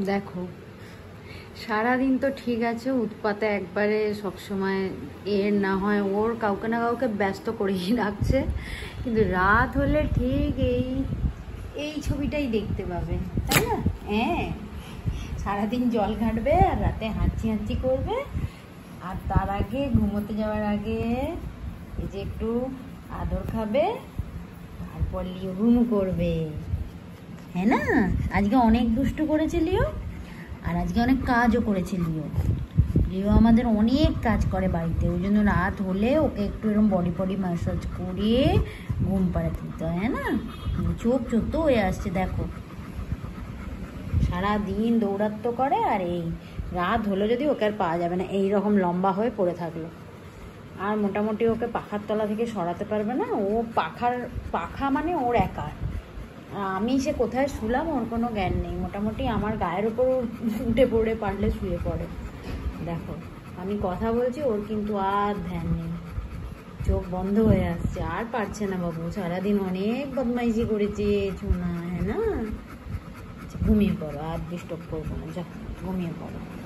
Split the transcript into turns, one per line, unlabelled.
দেখো, সারাদিন তো ঠিক আছে, উৎপাতে একবারে সবসময় এর না হয়, ওর কাউকে না কাউকে ব্যস্ত করেই রাখছে। কিন্তু রাত হলে ঠিক এই এই ছবিটাই দেখতে পাবে, তাই না? হ্যাঁ সারাদিন জল ঘাটবে আর রাতে হাঁচি হাঁচি করবে। আর তার আগে, ঘুমোতে যাওয়ার আগে এই যে একটু আদর খাবে, তারপর লিহুম করবে। হ্যাঁ না? আজকে অনেক দুষ্টু করেছে লিও, আর আজকে অনেক কাজও করেছে লিও। লিও আমাদের অনেক কাজ করে বাড়িতে, ওই জন্য রাত হলে ওকে একটু এরকম বডি বডি ম্যাসাজ করিয়ে ঘুম পাড়াতে দিতে হয় হ্যাঁ না? চোখ চোদ্দ হয়ে আসছে, দেখো। সারা দিন দৌড়াত্ম করে, আর এই রাত হলো যদি ওকে আর পাওয়া যাবে না এই রকম লম্বা হয়ে পড়ে থাকল। আর মোটামুটি ওকে পাখার তলা থেকে সরাতে পারবে না, ও পাখার, পাখা মানে ওর একার। আমি সে কোথায় শুলাম ওর কোনো জ্ঞান নেই। মোটামুটি আমার গায়ের উপর ও উঠে পড়ে পারলে শুয়ে পড়ে। দেখো আমি কথা বলছি ওর কিন্তু আর ধ্যান নেই। চোখ বন্ধ হয়ে আসছে। আর পারছে না বাবু। সারাদিন অনেক বদমাইশি করেছে চুনা হ্যাঁ না? আচ্ছা, ঘুমিয়ে পড়ো আর ডিস্টার্ব করব না। যা ঘুমিয়ে পড়ো।